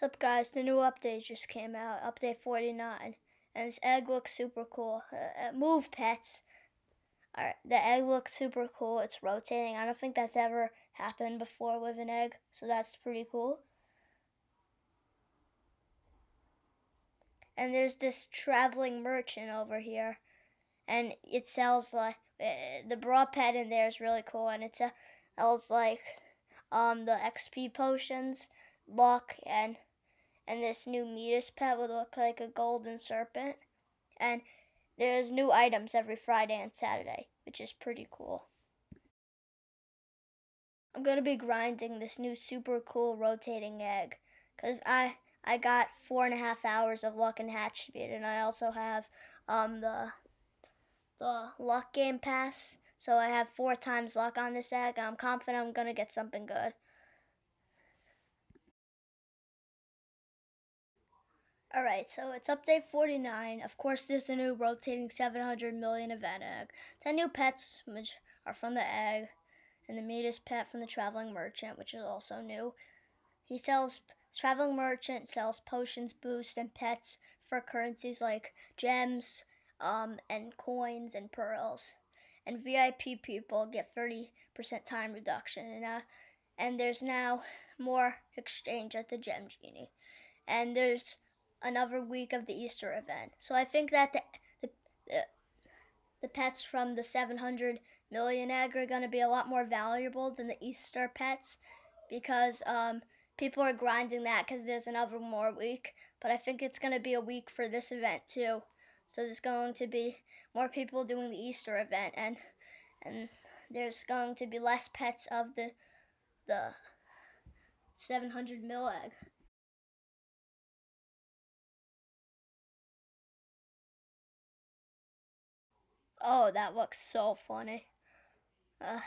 What's up, guys? The new update just came out, update 49, and this egg looks super cool. Uh, uh, move, pets. Alright, the egg looks super cool. It's rotating. I don't think that's ever happened before with an egg, so that's pretty cool. And there's this traveling merchant over here, and it sells like uh, the bra pet in there is really cool, and it sells like um the XP potions luck and and this new Midas pet would look like a golden serpent. And there's new items every Friday and Saturday, which is pretty cool. I'm gonna be grinding this new super cool rotating egg, cause I I got four and a half hours of luck and hatch speed, and I also have um the the luck game pass, so I have four times luck on this egg. I'm confident I'm gonna get something good. Alright, so it's update 49. Of course, there's a new rotating 700 million event egg. 10 new pets, which are from the egg, and the Midas pet from the traveling merchant, which is also new. He sells, traveling merchant sells potions, boosts, and pets for currencies like gems, um, and coins and pearls. And VIP people get 30% time reduction. And, uh, and there's now more exchange at the Gem Genie. And there's another week of the Easter event. So I think that the the, the, pets from the 700 million egg are going to be a lot more valuable than the Easter pets because um, people are grinding that because there's another more week. But I think it's going to be a week for this event too. So there's going to be more people doing the Easter event and and there's going to be less pets of the the 700 mil egg. Oh, that looks so funny. Uh.